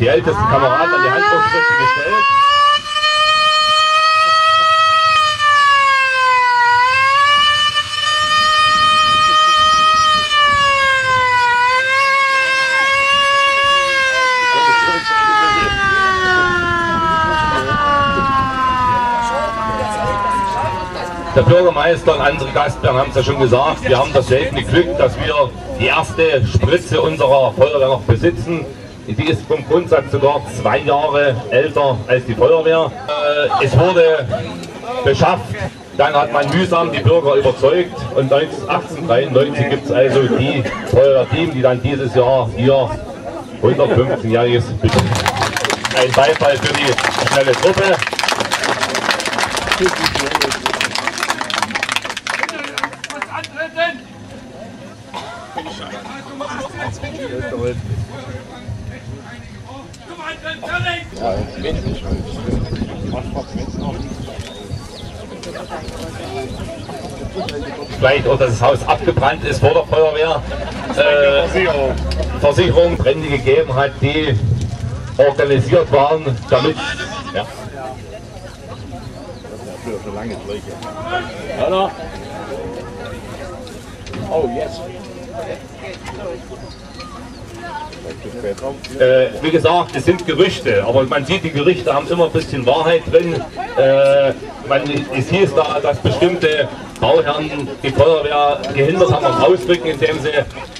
die ältesten Kameraden an die Handlungsspitze gestellt. Der Bürgermeister und andere Gastbären haben es ja schon gesagt, wir haben das seltene Glück, dass wir die erste Spritze unserer Feuerwehr noch besitzen. Die ist vom Grundsatz sogar zwei Jahre älter als die Feuerwehr. Äh, es wurde beschafft, dann hat man mühsam die Bürger überzeugt und 1893 gibt es also die Feuerwehrteam, die dann dieses Jahr hier 115-jähriges Ein Beifall für die schnelle Truppe. Vielleicht auch, dass das Haus abgebrannt ist vor der Feuerwehr. Äh, Versicherung, Brände gegeben hat, die organisiert waren, damit. Ja. Hallo. Oh, yes. Äh, wie gesagt, es sind Gerüchte, aber man sieht, die Gerüchte haben immer ein bisschen Wahrheit drin. Äh, man, es hieß da, dass bestimmte Bauherren die Feuerwehr gehindert haben am Ausrücken, indem sie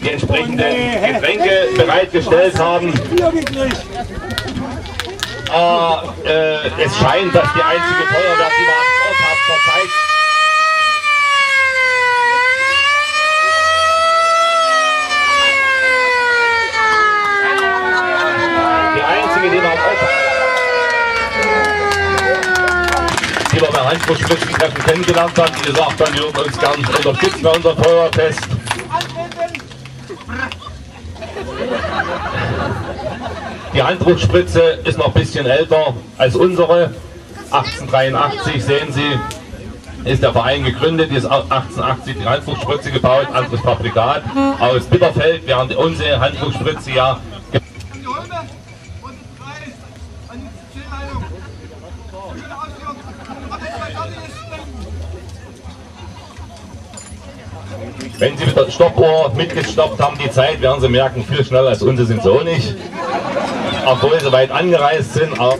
die entsprechenden Getränke bereitgestellt haben. Äh, äh, es scheint, dass die einzige Feuerwehr, die man am hat, zurzeit bei Handspruchspritzentreffen kennengelernt die gesagt haben, die würden uns gerne unterstützen bei unserem Feuertest. Die Handruckspritze ist noch ein bisschen älter als unsere. 1883 sehen Sie, ist der Verein gegründet, ist 1880 die Handfuchsspritze gebaut, anderes Fabrikat aus Bitterfeld, während unsere Handfuchsspritze ja Wenn Sie mit der Stoppuhr mitgestoppt haben, die Zeit, werden Sie merken, viel schneller als unsere sind Sie auch nicht. Obwohl Sie weit angereist sind. Aber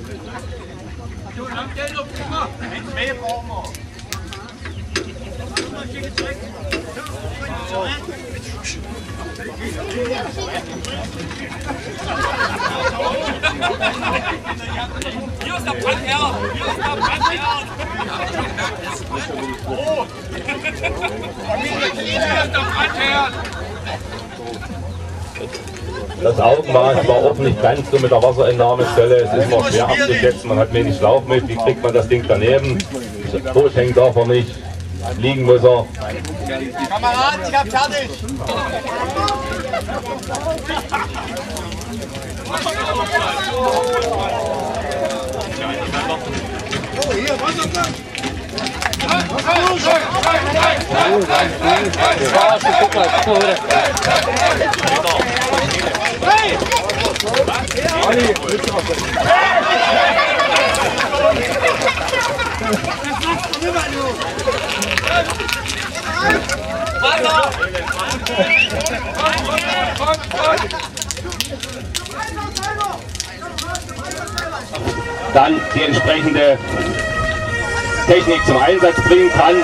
Hier ist der Brandherr! Hier ist der Brandherr! Hier ist der Brandherr! Das Augenmaß war auch nicht ganz so mit der Wasserentnahmestelle. Es ist noch schwer abzuschätzen. Man hat wenig Schlauch mit. Wie kriegt man das Ding daneben? Durchhängen darf er nicht. Liegen muss er. Kameraden, ich hab fertig! Oh, hier, Dann die entsprechende Technik zum Einsatz bringen kann.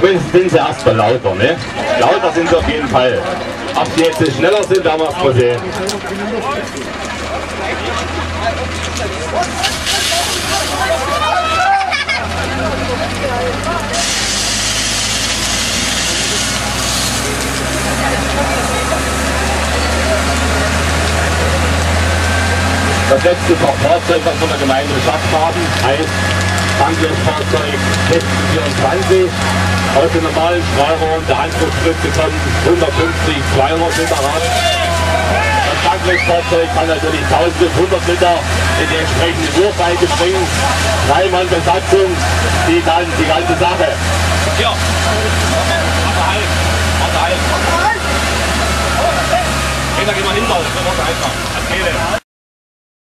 Zumindest sind sie erstmal lauter, ne? Lauter sind sie auf jeden Fall. Ob sie jetzt schneller sind, da wir mal sehen. Das letzte Fahrzeug, was wir in der Gemeinde beschafft haben, heißt Tanklöschfahrzeug 1624. Aus den normalen Streurohren der Anflugspritze kommen 150, 200 Liter raus. Das Tanklöschfahrzeug kann natürlich 1500 Liter in die entsprechende Wurfweite springen. Drei Mann Besatzung, die kann die ganze Sache. Hier. Warte halb. Warte halb. Peter, geh mal hinter. Das wird einfach. Das geht.